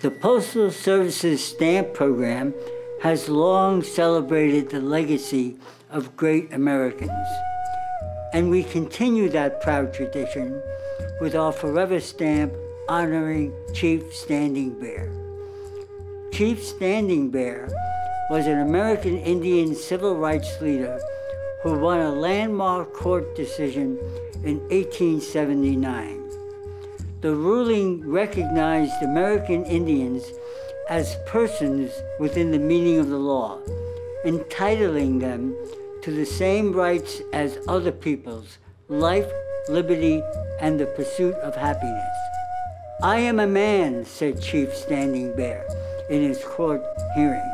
The Postal Service's stamp program has long celebrated the legacy of great Americans. And we continue that proud tradition with our forever stamp honoring Chief Standing Bear. Chief Standing Bear was an American Indian civil rights leader who won a landmark court decision in 1879. The ruling recognized American Indians as persons within the meaning of the law, entitling them to the same rights as other peoples life, liberty, and the pursuit of happiness. I am a man, said Chief Standing Bear in his court hearing.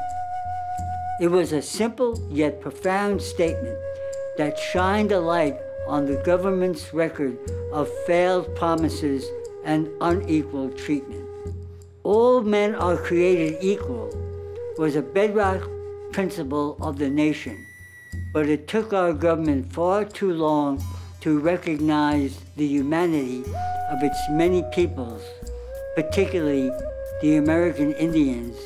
It was a simple yet profound statement that shined a light on the government's record of failed promises and unequal treatment. All men are created equal was a bedrock principle of the nation, but it took our government far too long to recognize the humanity of its many peoples, particularly the American Indians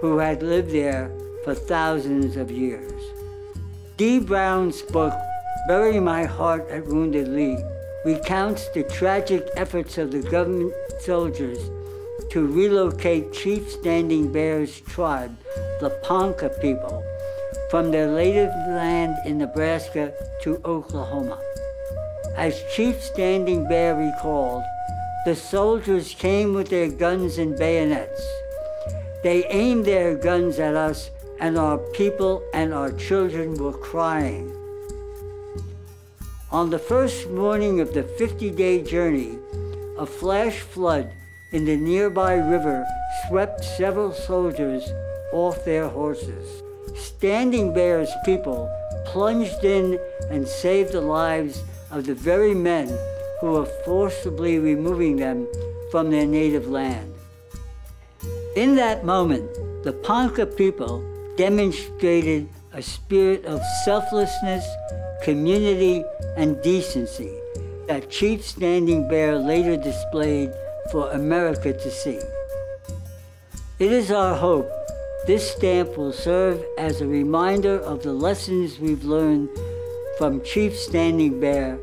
who had lived there for thousands of years. Dee Brown's book, Bury My Heart at Wounded Knee, recounts the tragic efforts of the government soldiers to relocate Chief Standing Bear's tribe, the Ponca people, from their native land in Nebraska to Oklahoma. As Chief Standing Bear recalled, the soldiers came with their guns and bayonets. They aimed their guns at us, and our people and our children were crying. On the first morning of the 50 day journey, a flash flood in the nearby river swept several soldiers off their horses. Standing Bear's people plunged in and saved the lives of the very men who were forcibly removing them from their native land. In that moment, the Ponca people demonstrated a spirit of selflessness, community, and decency that Chief Standing Bear later displayed for America to see. It is our hope this stamp will serve as a reminder of the lessons we've learned from Chief Standing Bear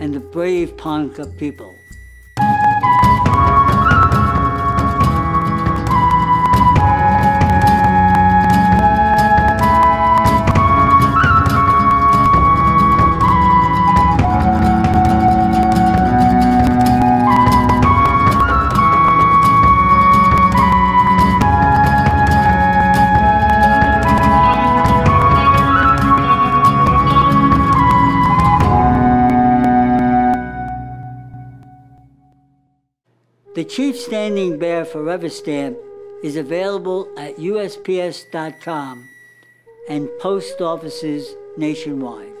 and the brave Ponca people. The Chief Standing Bear Forever stamp is available at USPS.com and post offices nationwide.